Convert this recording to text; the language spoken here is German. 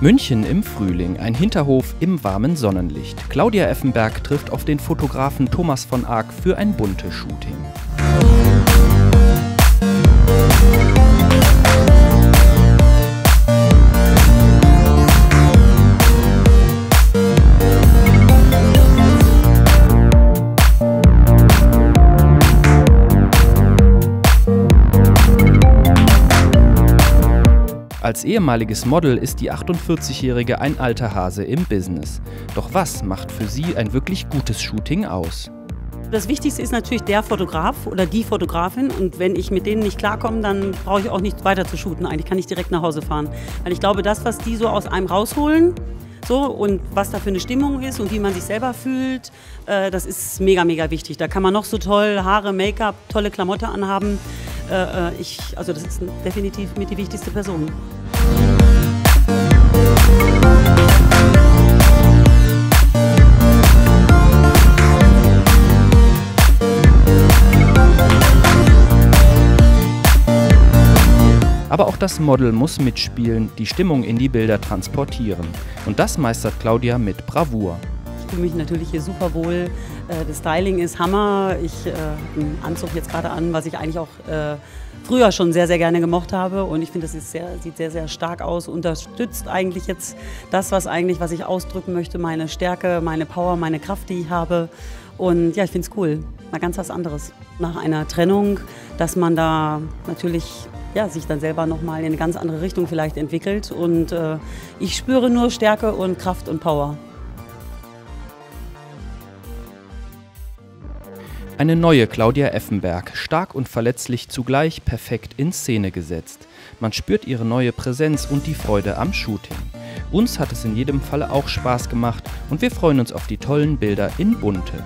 München im Frühling, ein Hinterhof im warmen Sonnenlicht. Claudia Effenberg trifft auf den Fotografen Thomas von Ark für ein buntes Shooting. Als ehemaliges Model ist die 48-Jährige ein alter Hase im Business. Doch was macht für sie ein wirklich gutes Shooting aus? Das Wichtigste ist natürlich der Fotograf oder die Fotografin. Und wenn ich mit denen nicht klarkomme, dann brauche ich auch nicht weiter zu shooten. Eigentlich kann ich direkt nach Hause fahren. Weil ich glaube, das, was die so aus einem rausholen, so, und was da für eine Stimmung ist und wie man sich selber fühlt, äh, das ist mega, mega wichtig. Da kann man noch so toll Haare, Make-up, tolle Klamotte anhaben. Äh, äh ich, also das ist definitiv mit die wichtigste Person. Aber auch das Model muss mitspielen, die Stimmung in die Bilder transportieren. Und das meistert Claudia mit Bravour. Fühle mich natürlich hier super wohl. Äh, das Styling ist Hammer. Ich äh, habe einen Anzug jetzt gerade an, was ich eigentlich auch äh, früher schon sehr, sehr gerne gemocht habe. Und ich finde, das sehr, sieht sehr, sehr stark aus, unterstützt eigentlich jetzt das, was eigentlich, was ich ausdrücken möchte, meine Stärke, meine Power, meine Kraft, die ich habe. Und ja, ich finde es cool. Mal ganz was anderes. Nach einer Trennung, dass man da natürlich ja, sich dann selber nochmal in eine ganz andere Richtung vielleicht entwickelt. Und äh, ich spüre nur Stärke und Kraft und Power. Eine neue Claudia Effenberg, stark und verletzlich zugleich perfekt in Szene gesetzt. Man spürt ihre neue Präsenz und die Freude am Shooting. Uns hat es in jedem Fall auch Spaß gemacht und wir freuen uns auf die tollen Bilder in Bunte.